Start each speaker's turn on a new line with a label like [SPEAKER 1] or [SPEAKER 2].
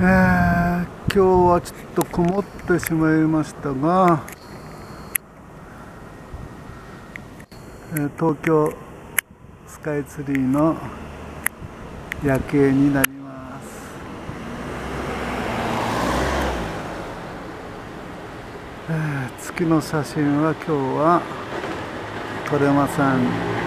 [SPEAKER 1] えー、今日はちょっと曇ってしまいましたが、えー、東京スカイツリーの夜景になります、えー、月の写真は今日は撮れません。